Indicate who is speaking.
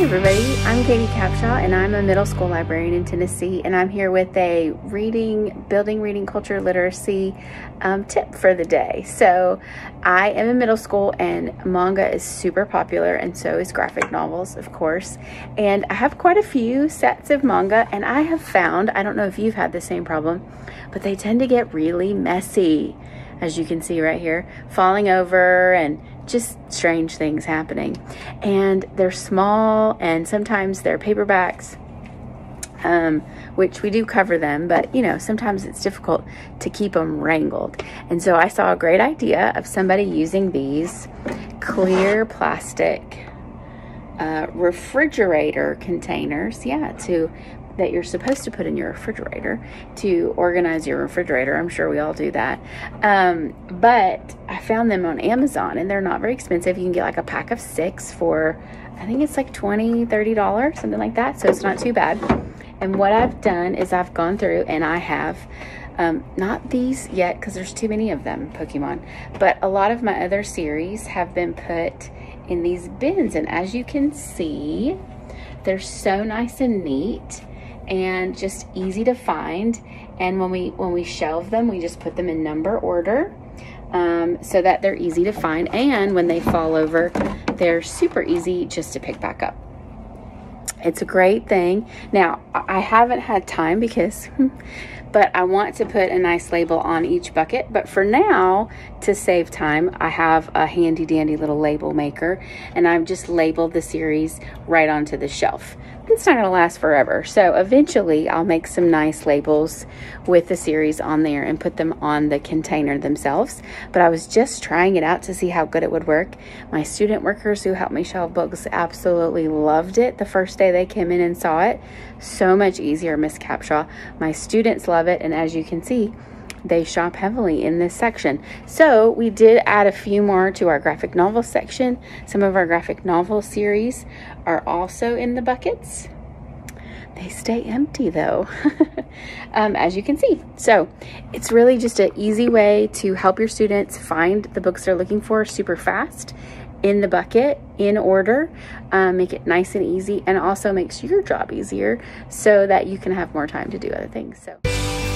Speaker 1: everybody. I'm Katie Capshaw, and I'm a middle school librarian in Tennessee, and I'm here with a reading, building reading culture literacy um, tip for the day. So, I am in middle school, and manga is super popular, and so is graphic novels, of course. And I have quite a few sets of manga, and I have found, I don't know if you've had the same problem, but they tend to get really messy as you can see right here, falling over and just strange things happening. And they're small and sometimes they're paperbacks, um, which we do cover them, but you know, sometimes it's difficult to keep them wrangled. And so I saw a great idea of somebody using these clear plastic uh, refrigerator containers, yeah, to that you're supposed to put in your refrigerator to organize your refrigerator. I'm sure we all do that. Um, but I found them on Amazon and they're not very expensive. You can get like a pack of six for, I think it's like 20 $30, something like that. So it's not too bad. And what I've done is I've gone through and I have um, not these yet because there's too many of them, Pokemon, but a lot of my other series have been put in these bins. And as you can see, they're so nice and neat and just easy to find. And when we when we shelve them, we just put them in number order um, so that they're easy to find. And when they fall over, they're super easy just to pick back up. It's a great thing. Now, I haven't had time because, but I want to put a nice label on each bucket. But for now, to save time, I have a handy dandy little label maker and I've just labeled the series right onto the shelf it's not going to last forever. So eventually I'll make some nice labels with the series on there and put them on the container themselves. But I was just trying it out to see how good it would work. My student workers who helped me shelve books absolutely loved it the first day they came in and saw it. So much easier, Miss Capshaw. My students love it. And as you can see, they shop heavily in this section. So we did add a few more to our graphic novel section. Some of our graphic novel series are also in the buckets. They stay empty though, um, as you can see. So it's really just an easy way to help your students find the books they're looking for super fast in the bucket in order um, make it nice and easy and also makes your job easier so that you can have more time to do other things so